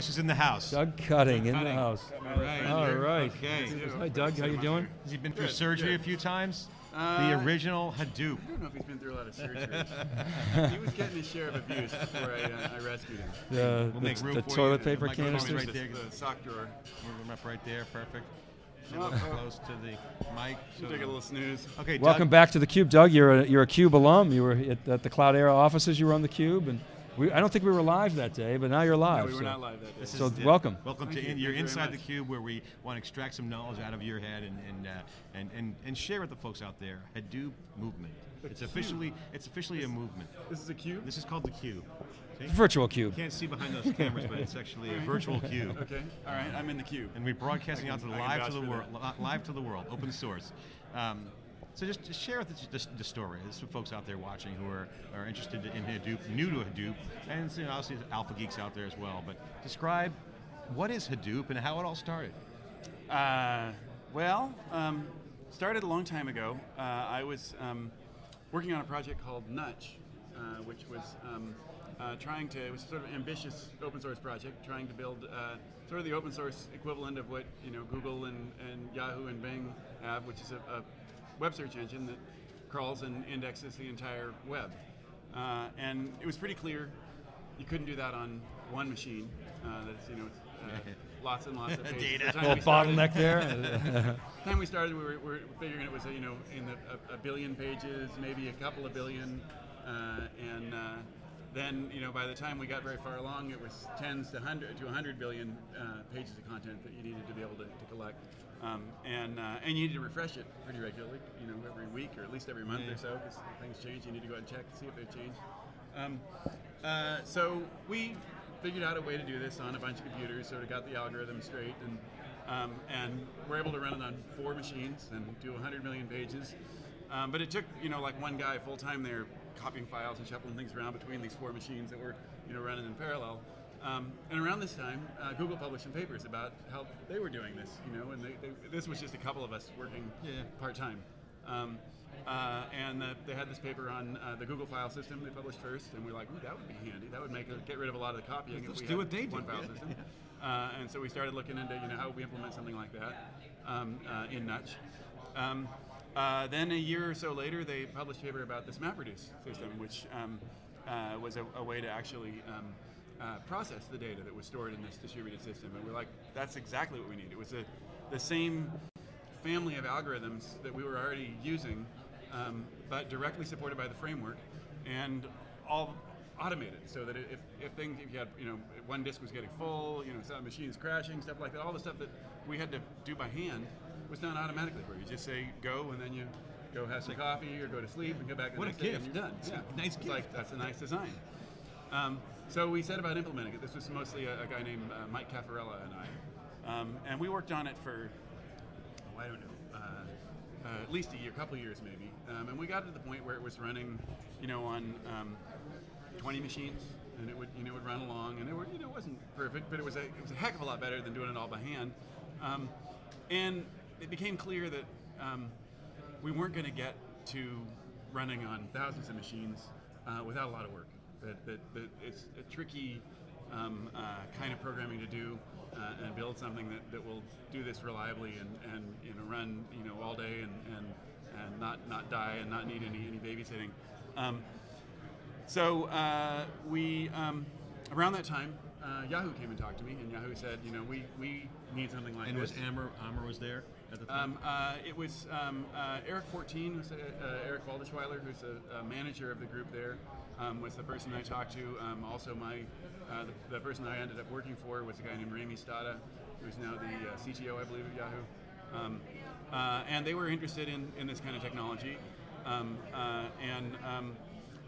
This is in the house. Doug Cutting in the house. All right. All right. Okay. Hi, Doug. How you doing? Has he been through Good, surgery good. a few times? Uh, the original Hadoop. I don't know if he's been through a lot of surgery. he was getting his share of abuse before I, uh, I rescued him. The, We'll the, make room the for toilet The paper microphone's canisters. right there. The sock drawer. Move him up right there. Perfect. Sit close to the mic. so- Take a little snooze. Okay, Welcome Doug, back to the Cube, Doug. You're a, you're a Cube alum. You were at, at the Cloudera offices. You were on the Cube, and we, I don't think we were live that day, but now you're No, live. we were so- not live that day. This So is the- welcome. Welcome Thank to you. in, you're Thank you inside the cube where we want to extract some knowledge out of your head and and, uh, and and and share with the folks out there. Hadoop movement. It's officially it's officially a movement. This is a cube? This is called the cube. See? Virtual You Cube. can't see behind those cameras, but it's actually a virtual cube. Okay. All right. I'm in the cube. And we're broadcasting out to the live to the world, li- live to the world, open source. Um, so just, share us the, the story. There's for folks out there watching who are, are interested in Hadoop, new to Hadoop, and you know, obviously alpha geeks out there as well. But describe what is Hadoop and how it all started. Uh, well, um, started a long time ago. Uh, I was um, working on a project called Nutch, uh, which was um, uh, trying to, it was sort of ambitious open source project, trying to build uh, sort of the open source equivalent of what you know Google and, and Yahoo and Bing have, which is a, a web search engine that crawls and indexes the entire web. Uh, and it was pretty clear you couldn't do that on one machine. Uh, that's you know uh, lots and lots of pages. Data. The Little we bottleneck there. the time we started, we were, we were figuring it was a, you know in the, a, a billion pages, maybe a couple of billion, uh, and uh, then you know by the time we got very far along, it was tens to hundred to hundred billion uh, pages of content that you needed to be able to, to collect, um, and uh, and you need to refresh it pretty regularly, you know every week or at least every month Yeah. or so, because things change. You need to go and check to see if they've changed. Um, uh, so we figured out a way to do this on a bunch of computers, sort of got the algorithm straight, and um, and we're able to run it on four machines and do 100 million pages. Um, but it took you know like one guy full time there copying files and shuffling things around between these four machines that were you know running in parallel. Um, and around this time, uh, Google published some papers about how they were doing this, you know, and they, they, this was just a couple of us working Yeah. part time. Um, uh, and uh, they had this paper on uh, the Google file system they published first, and we are like, Ooh, that would be handy. That would make a, get rid of a lot of the copying. Let's if we do what they do. one file Yeah. system. Uh, and so we started looking into you know how we implement something like that um, uh, in Nutch. Um, uh, then a year or so later, they published a paper about this MapReduce system, which um, uh, was a, a way to actually um, uh, process the data that was stored in this distributed system. And we're like, that's exactly what we need. It was a, the same family of algorithms that we were already using, um, but directly supported by the framework, and all automated, so that if, if things, if you had, you know, one disk was getting full, you know, some machines crashing, stuff like that, all the stuff that we had to do by hand was done automatically. Where you just say go, and then you go have some coffee or go to sleep and come back the What a day and gift. you're done. It's Yeah, nice It's gift. like that's a nice design. Um, so we set about implementing it. This was mostly a, a guy named uh, Mike Cafarella and I, um, and we worked on it for oh, I don't know, uh, uh, at least a year, couple years maybe. Um, and we got to the point where it was running, you know, on um, 20 machines, and it would you know would run along, and it were, you know it wasn't perfect, but it was a it was a heck of a lot better than doing it all by hand. Um, and it became clear that um, we weren't going to get to running on thousands of machines uh, without a lot of work. That, that, that it's a tricky um, uh, kind of programming to do uh, and build something that, that will do this reliably and, and you know run you know all day and, and, and not, not die and not need any, any babysitting. Um, so uh, we um, around that time uh, Yahoo came and talked to me and Yahoo said you know we, we need something like And this. was Amber Amber was there at the time? Um, uh, it was um, uh, Eric 14, was, uh, uh, Eric Baldeschwieler, who's a, a manager of the group there, um, was the person I talked to. Um, also, my uh, the, the person I ended up working for was a guy named Raymie Stata, who's now the uh, CTO, I believe, of Yahoo. Um, uh, and they were interested in, in this kind of technology. Um, uh, and um,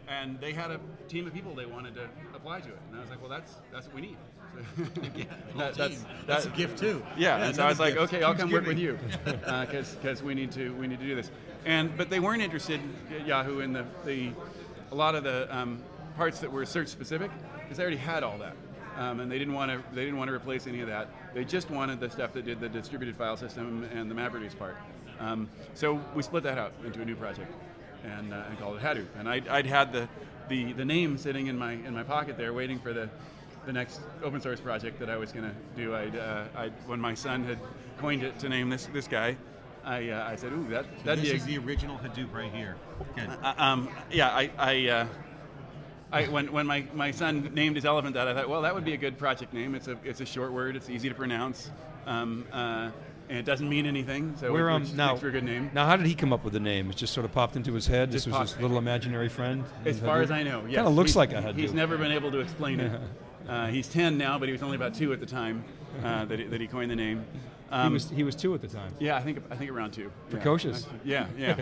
and they had a team of people they wanted to apply to it. And I was like, well, that's that's what we need. That- that's, That's a gift too. yeah, and so I was another like, gift. okay, I'll come work with you, because we need to we need to do this. And but they weren't interested, in Yahoo, in the, the a lot of the um, parts that were search specific, because they already had all that, um, and they didn't want to they didn't want to replace any of that. They just wanted the stuff that did the distributed file system and the MapReduce part. Um, so we split that out into a new project, and, uh, and called it Hadoop. And I'd, I'd had the, the the name sitting in my in my pocket there, waiting for the the next open source project that I was going to do. I'd, uh, I'd, when my son had coined it to name this this guy, I, uh, I said, "Ooh, that that'd this be a, is the original Hadoop right here. Good. uh, um, yeah, I, I, uh, I when, when my, my son named his elephant that, I thought, well, that would be a good project name. It's a, it's a short word, it's easy to pronounce, um, uh, and it doesn't mean anything, so Where, it, um, which now- for a good name. Now, how did he come up with the name? It just sort of popped into his head. Just this was his little imaginary friend. As far as I know, yes. Kind of looks He's- like a Hadoop. He's never been able to explain it. Uh, he's 10 now, but he was only about two at the time uh, that, he, that he coined the name. He Um, was he was two at the time. yeah, I think I think around two. Precocious. Yeah, yeah.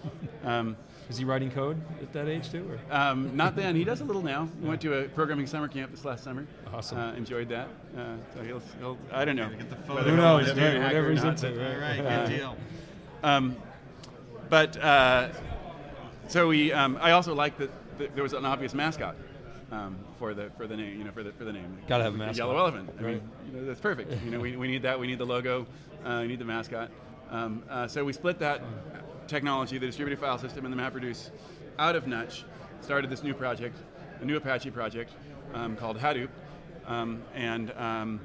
um, Is he writing code at that age too? Or? um, not then. He does a little now. He went to a programming summer camp this last summer. Awesome. Uh, enjoyed that. Uh, so he'll, he'll, I don't know. Get the whether. Who knows? end up being a Right, hacker whatever he's into, but- All right, Uh, good deal. Um, but uh, so we, um, I also like that, that there was an obvious mascot um, for the for the name, you know, for the for the name. Gotta have a The mascot. Yellow elephant. I Right. mean, you know, that's perfect. You know, we, we need that. We need the logo. Uh, we need the mascot. Um, uh, so we split that technology, the distributed file system, and the MapReduce out of Nutch. Started this new project, a new Apache project um, called Hadoop, um, and um,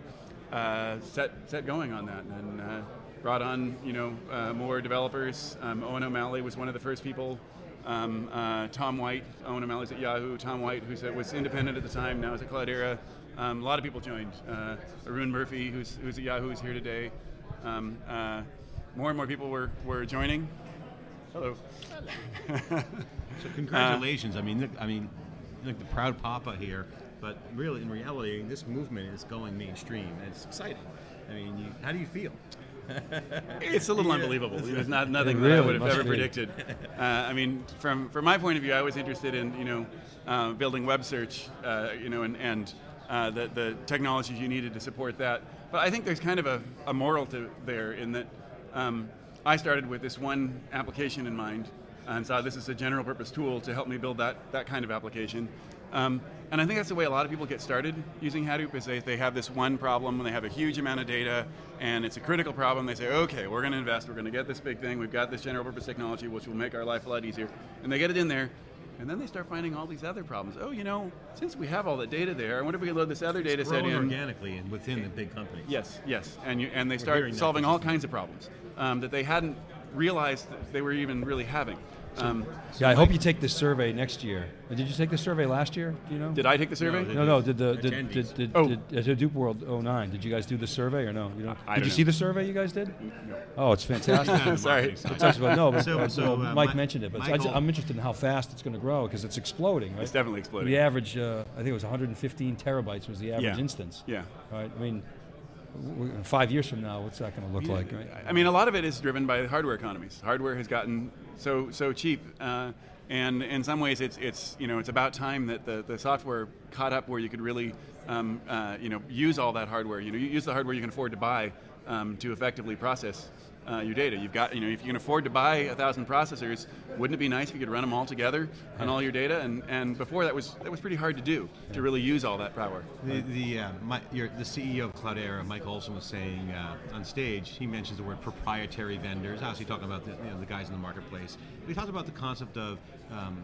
uh, set set going on that, and uh, brought on you know uh, more developers. Um, Owen O'Malley was one of the first people. Um, uh, Tom White, Owen O'Malley's at Yahoo. Tom White, who was independent at the time, now is at Cloudera. Um, a lot of people joined. Uh, Arun Murthy, who's, who's at Yahoo, is here today. Um, uh, more and more people were, were joining. Hello. So congratulations. I mean, look, I mean, like the proud papa here, but really, in reality, this movement is going mainstream, and it's exciting. I mean, you, how do you feel? It's a little unbelievable. There's not nothing It that I would have ever be. predicted. Uh, I mean, from from my point of view, I was interested in you know uh, building web search, uh, you know, and and uh, the the technologies you needed to support that. But I think there's kind of a, a moral to there in that um, I started with this one application in mind and saw this is a general purpose tool to help me build that that kind of application. Um, and I think that's the way a lot of people get started using Hadoop is they, they have this one problem and they have a huge amount of data and it's a critical problem. They say, okay, we're going to invest, we're going to get this big thing, we've got this general purpose technology which will make our life a lot easier. And they get it in there and then they start finding all these other problems. Oh, you know, since we have all that data there, I wonder if we could load this other data set in. organically and within the big companies. Yes, yes, and you, and they start solving all kinds of problems um, that they hadn't realized they were even really having. Um, Yeah, I hope you take this survey next year. Uh, Did you take the survey last year? Do you know? did I take the survey? No, No, no. Did the did, Attendees. did, did, Oh. did, at Hadoop World 09? Did you guys do the survey or no? You know? I did don't you know. see the survey you guys did? Oh, it's fantastic. Sorry. marketing side. It talks about no, but So- uh, so, uh, Mike Mi- mentioned it. But I Michael- am interested in how fast it's going to grow because it's exploding. Right? It's definitely exploding. The average, uh, I think it was 115 terabytes was the average Yeah. instance. Yeah. Right. I mean, w- w- five years from now, what's that going to look like? Right. I mean, a lot of it is driven by hardware economies. Hardware has gotten so so cheap, uh, and in some ways, it's it's you know it's about time that the, the software caught up where you could really um, uh, you know use all that hardware. You know, you use the hardware you can afford to buy um, to effectively process. Uh, your data. You've got, you know, if you can afford to buy a thousand processors, wouldn't it be nice if you could run them all together on all your data? And, and before that was that was pretty hard to do to really use all that power. The, the, uh, my, your, the CEO of Cloudera, Mike Olson, was saying uh, on stage, he mentions the word proprietary vendors, obviously talking about the, you know, the guys in the marketplace. But he talked about the concept of um,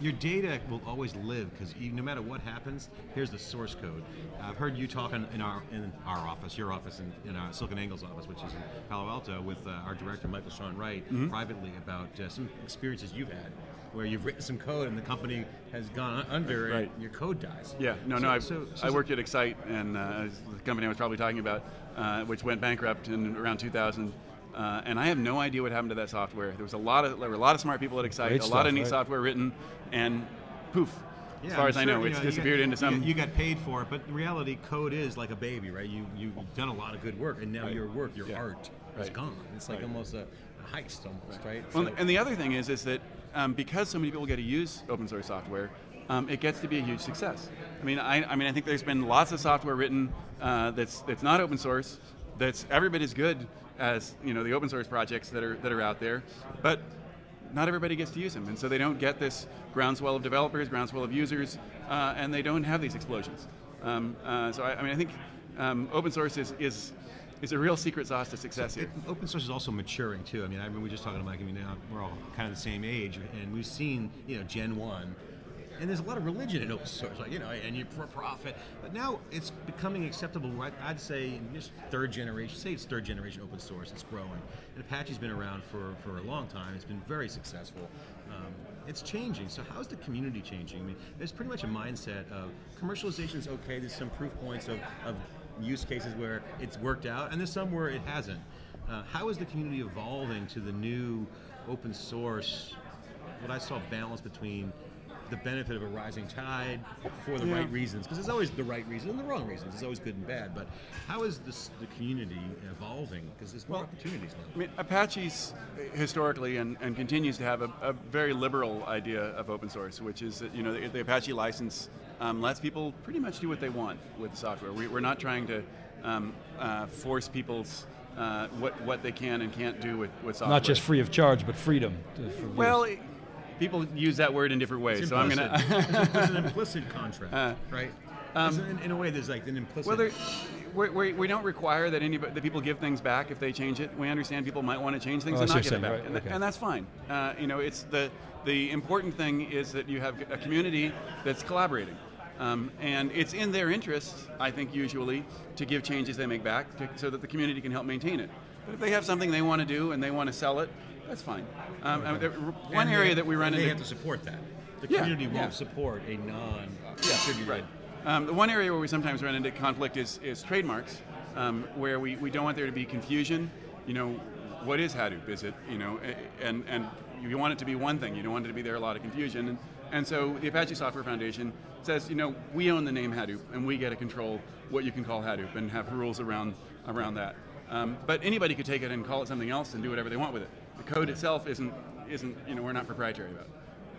your data will always live because no matter what happens, here's the source code. I've heard you talk in, in our in our office, your office, in, in our SiliconANGLE's office, which is in Palo Alto, with uh, our director Michael Sean Wright, Mm-hmm. privately about uh, some experiences you've had where you've written some code and the company has gone under Right. and your code dies. Yeah, no, So- no. I, so- so- I worked at Excite, and uh, the company I was probably talking about, uh, which went bankrupt in around 2000. Uh, and I have no idea what happened to that software. There was a lot of there were a lot of smart people at Excite, Great a lot stuff, of neat right? software written, and poof. Yeah, as far I'm as I know, you it's you disappeared got- into some. You, you got paid for it, but in reality, code is like a baby, right? You you've done a lot of good work, and now Right. your work, your Yeah. art, is gone. It's like Right. almost a, a heist, almost, right? Well, So- and the other thing is, is that um, because so many people get to use open source software, um, it gets to be a huge success. I mean, I, I mean, I think there's been lots of software written uh, that's that's not open source, that's every bit as good as you know the open source projects that are that are out there, but not everybody gets to use them, and so they don't get this groundswell of developers, groundswell of users, uh, and they don't have these explosions. Um, uh, so I, I mean, I think um, open source is, is is a real secret sauce to success here. It- open source is also maturing too. I mean, I remember we were just talking to Mike. I mean, now we're all kind of the same age, and we've seen, you know, Gen One and there's a lot of religion in open source, like you know, and you're for profit. But now it's becoming acceptable. I'd say in this third generation, say it's third generation open source. It's growing, and Apache's been around for for a long time. It's been very successful. Um, it's changing. So how's the community changing? I mean, there's pretty much a mindset of commercialization is okay. There's some proof points of, of use cases where it's worked out, and there's some where it hasn't. Uh, how is the community evolving to the new open source? What I saw balance between the benefit of a rising tide for the Yeah. right reasons, because there's always the right reason and the wrong reasons. It's always good and bad. But how is this the community evolving? Because there's more Well, opportunities now. I mean, Apache's historically and, and continues to have a, a very liberal idea of open source, which is that you know the, the Apache license um, lets people pretty much do what they want with the software. We, we're not trying to um, uh, force people's uh, what what they can and can't do with, with software. Not just free of charge, but freedom. To, Well, use. it- people use that word in different ways, so I'm gonna. there's, an implicit contract, Uh, right? um, There's an- in a way, there's like an implicit. Well, there- we, we, we don't require that anybody that people give things back if they change it. We understand people might want to change things Oh, and not what get it back, saying, and, okay. and that's fine. Uh, you know, it's the the important thing is that you have a community that's collaborating, um, and it's in their interest, I think, usually to give changes they make back to, so that the community can help maintain it. But if they have something they want to do and they want to sell it, that's fine. Um, and there- one And area they- that we run and they into have to support that. The Yeah, community yeah. won't support a non-distributed. Right. Um, the one area where we sometimes run into conflict is, is trademarks, um, where we, we don't want there to be confusion. You know, what is Hadoop? Is it, you know, a- and, and you want it to be one thing. You don't want it to be there a lot of confusion. And, and so the Apache Software Foundation says, you know, we own the name Hadoop, and we get to control what you can call Hadoop and have rules around, around that. Um, but anybody could take it and call it something else and do whatever they want with it. The code itself isn't, isn't you know, we're not proprietary about.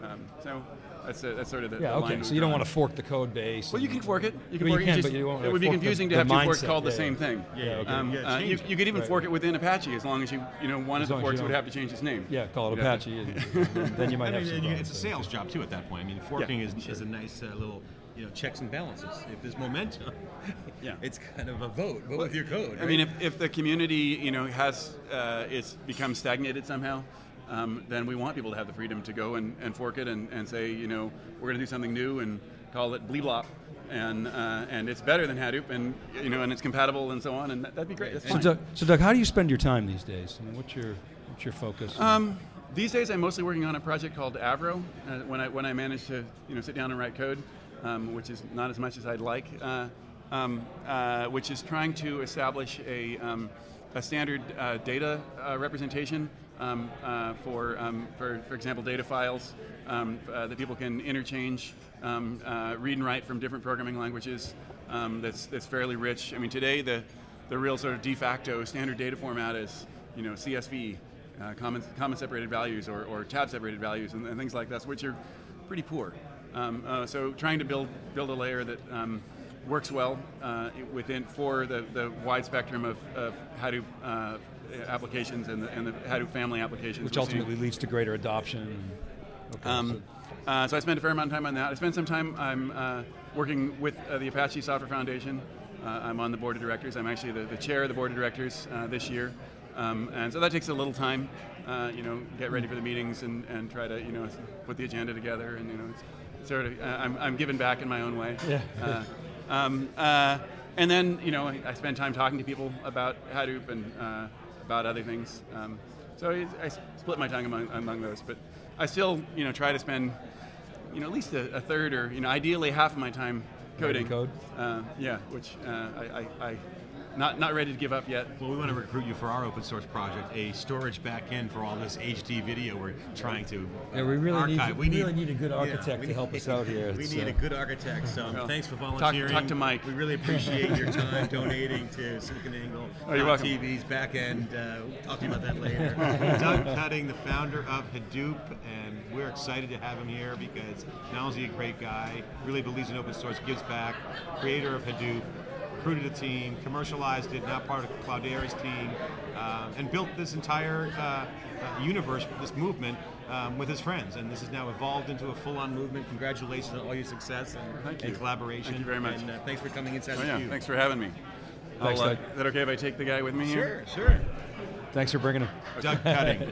Um, so that's, uh, that's sort of the, yeah, the okay. we So you don't want to fork the code base. Well, you can fork it. You can Well, fork you it. can, just- but you don't it would be confusing the to have two forks mindset, called the same yeah. thing. Yeah, okay. Um, Yeah, uh, you, you could even right. fork it within Apache as long as you, you know, one As of the forks would have to change its name. Yeah, call it You'd have to- Apache, and, and then you might I have mean, some and you- it's a sales job too at that point. I mean, forking is, is a nice uh, little, you know, checks and balances. If there's momentum, Yeah. it's kind of a vote. Vote with your code. I mean, if, if the community, you know, has uh, it's become stagnated somehow, um, then we want people to have the freedom to go and, and fork it and, and say, you know, we're going to do something new and call it Bleeblop, and uh, and it's better than Hadoop, and you know, and it's compatible and so on, and that, that'd be great. That's So fine. Doug, so Doug, how do you spend your time these days? I mean, what's your what's your focus? Um, these days, I'm mostly working on a project called Avro. Uh, when I when I manage to you know sit down and write code, um, which is not as much as I'd like, uh, um, uh, which is trying to establish a um, a standard uh, data uh, representation um, uh, for um, for for example data files um, uh, that people can interchange, read and write from different programming languages. That's that's fairly rich. I mean, today the the real sort of de facto standard data format is you know CSV common, comma separated values or, or tab separated values and, and things like that, which are pretty poor. Um, uh, so trying to build build a layer that um, works well uh, within for the, the wide spectrum of, of Hadoop uh, applications and the, and the Hadoop family applications, which we're seeing. ultimately leads to greater adoption. Okay, Um, uh, so I spent a fair amount of time on that. I spent some time I'm uh, working with uh, the Apache Software Foundation. Uh, I'm on the board of directors. I'm actually the, the chair of the board of directors uh, this year, um, and so that takes a little time. Uh, you know, get ready for the meetings and, and try to you know put the agenda together, and you know, it's sort of uh, I'm, I'm giving back in my own way. Yeah. Uh, um, uh, and then you know I, I spend time talking to people about Hadoop and uh, about other things. Um, so I, I split my time among, among those, but I still you know try to spend you know at least a, a third or you know ideally half of my time coding. code? Uh, yeah, which uh, I, I, I not not ready to give up yet. Well, we want to recruit you for our open source project, a storage backend for all this HD video we're trying to Yeah, we really need- archive. we really need a good architect we to help us out here. We It's, need uh, a good architect. So um, Well, thanks for volunteering. talk to Mike. We really appreciate your time donating to SiliconANGLE. Oh, you're welcome. TV's backend. Uh, we'll talk to you about that later. Doug Cutting, the founder of Hadoop, and we're excited to have him here because not only is he a great guy, really believes in open source, gives back, creator of Hadoop, recruited a team, commercialized it, now part of Cloudera's team, um, and built this entire uh, uh, universe, this movement, um, with his friends. And this has now evolved into a full-on movement. Congratulations on all your success and, Thank and you. collaboration. Thank you very much. And uh, thanks for coming inside Oh the yeah, thanks for having me. Thanks, uh, Doug. is that okay if I take the guy with me here? Sure, sure. Thanks for bringing him. Doug Cutting.